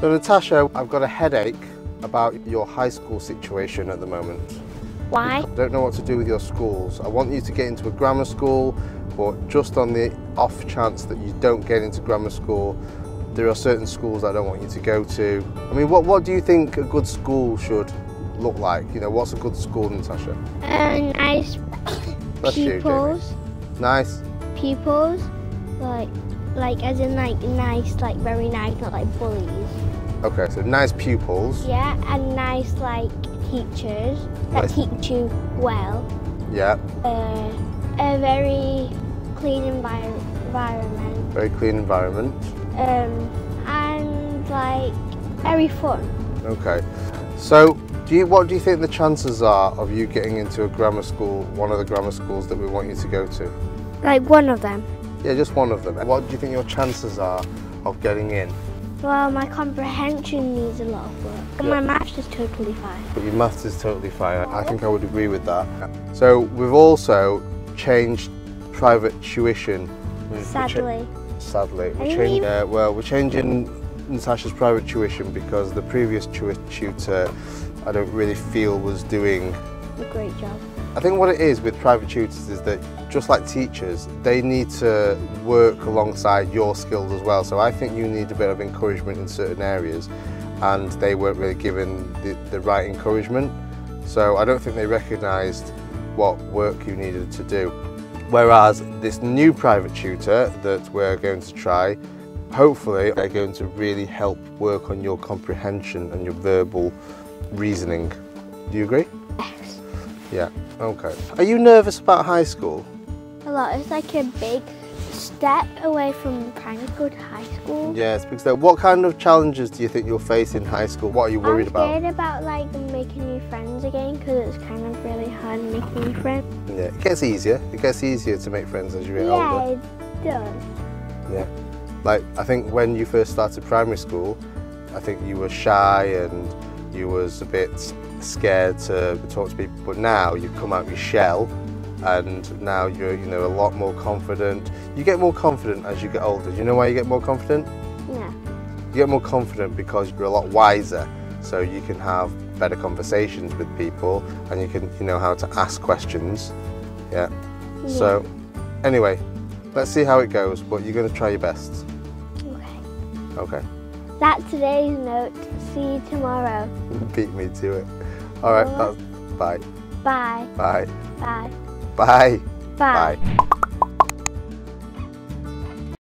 So Natasha, I've got a headache about your high school situation at the moment. Why? I don't know what to do with your schools. I want you to get into a grammar school, but just on the off chance that you don't get into grammar school, there are certain schools I don't want you to go to. I mean, what, what do you think a good school should look like? You know, what's a good school, Natasha? Uh, nice you, pupils. Nice. Pupils. Like, like as in like nice, like very nice, not like bullies. Okay, so nice pupils. Yeah, and nice like teachers that Nice. teach you well. Yeah, Uh, a very clean envir- environment. very clean environment. Um, and like very fun. Okay. So, do you, what do you think the chances are of you getting into a grammar school, one of the grammar schools that we want you to go to? Like one of them. Yeah, just one of them. What do you think your chances are of getting in? Well, my comprehension needs a lot of work. Yeah. my maths is totally fine. But your maths is totally fine. I think I would agree with that. So we've also changed private tuition. We've- we're cha- Sadly. sadly, we're changing. Uh, well, we're changing Natasha's private tuition because the previous tu- tutor, I don't really feel was doing A great job. I think what it is with private tutors is that just like teachers, they need to work alongside your skills as well. So I think you need a bit of encouragement in certain areas and they weren't really given the, the right encouragement. So I don't think they recognised what work you needed to do. Whereas this new private tutor that we're going to try, hopefully they're going to really help work on your comprehension and your verbal reasoning. Do you agree? Yeah, okay. Are you nervous about high school? A lot. It's like a big step away from primary school to high school. Yes, because what kind of challenges do you think you'll face in high school? What are you worried about? I'm about? scared about like making new friends again because it's kind of really hard making new friends. Yeah, it gets easier. It gets easier to make friends as you get yeah, older. it does. Yeah. Like, I think when you first started primary school, I think you were shy and you was a bit scared to talk to people. But now you've come out of your shell and now you're, you know, a lot more confident. You get more confident as you get older. Do you know why you get more confident? Yeah. You get more confident because you're a lot wiser, so you can have better conversations with people and you can you know how to ask questions. Yeah. So anyway, let's see how it goes, but you're gonna try your best. Okay. Okay. That's today's note. See you tomorrow. Beat me to it. Alright, Alright. bye. Bye. Bye. Bye. Bye. Bye. Bye.